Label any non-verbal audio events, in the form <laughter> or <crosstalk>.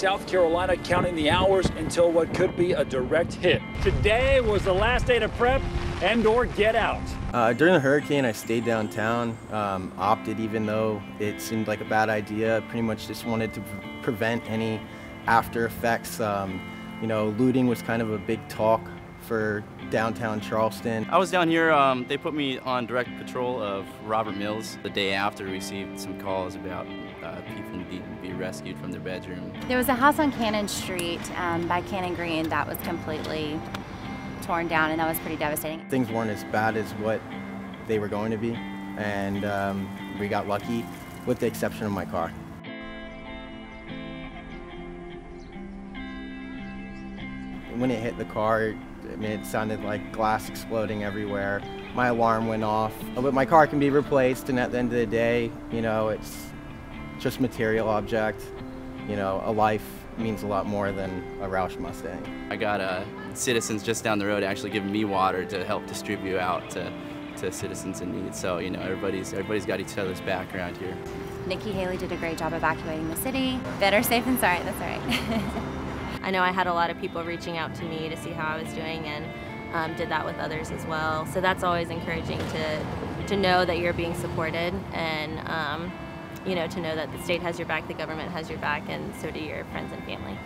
South Carolina counting the hours until what could be a direct hit. Today was the last day to prep and or get out. Uh, during the hurricane, I stayed downtown, um, opted even though it seemed like a bad idea. Pretty much just wanted to pre prevent any after effects. Um, you know, looting was kind of a big talk for downtown Charleston. I was down here, um, they put me on direct patrol of Robert Mills the day after we received some calls about uh, people needing to be rescued from their bedroom. There was a house on Cannon Street um, by Cannon Green that was completely torn down and that was pretty devastating. Things weren't as bad as what they were going to be and um, we got lucky with the exception of my car. When it hit the car, I mean, it sounded like glass exploding everywhere. My alarm went off. But my car can be replaced, and at the end of the day, you know, it's just material object. You know, a life means a lot more than a Roush Mustang. I got uh, citizens just down the road actually giving me water to help distribute out to, to citizens in need. So, you know, everybody's, everybody's got each other's back around here. Nikki Haley did a great job evacuating the city. Better safe than sorry, that's all right. <laughs> I know I had a lot of people reaching out to me to see how I was doing and um, did that with others as well. So that's always encouraging to, to know that you're being supported and um, you know, to know that the state has your back, the government has your back, and so do your friends and family.